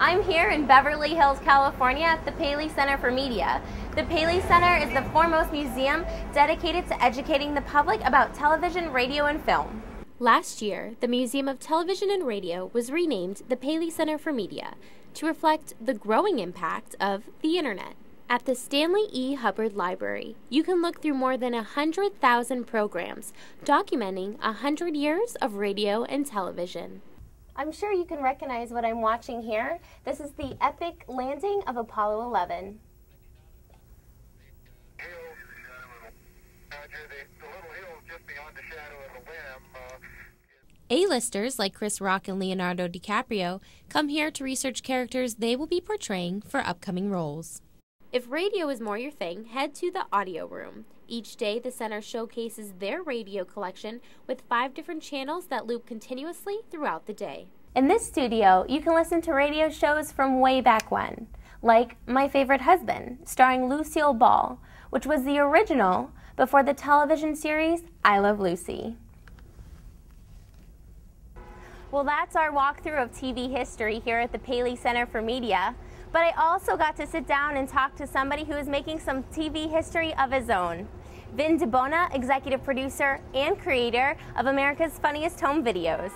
I'm here in Beverly Hills, California at the Paley Center for Media. The Paley Center is the foremost museum dedicated to educating the public about television, radio, and film. Last year, the Museum of Television and Radio was renamed the Paley Center for Media to reflect the growing impact of the Internet. At the Stanley E. Hubbard Library, you can look through more than 100,000 programs documenting 100 years of radio and television. I'm sure you can recognize what I'm watching here. This is the epic landing of Apollo 11. A-listers like Chris Rock and Leonardo DiCaprio come here to research characters they will be portraying for upcoming roles. If radio is more your thing, head to the audio room. Each day, the center showcases their radio collection with five different channels that loop continuously throughout the day. In this studio, you can listen to radio shows from way back when, like My Favorite Husband, starring Lucille Ball, which was the original before the television series I Love Lucy. Well, that's our walkthrough of TV history here at the Paley Center for Media. But I also got to sit down and talk to somebody who is making some TV history of his own. Vin Di Bona, executive producer and creator of America's Funniest Home Videos.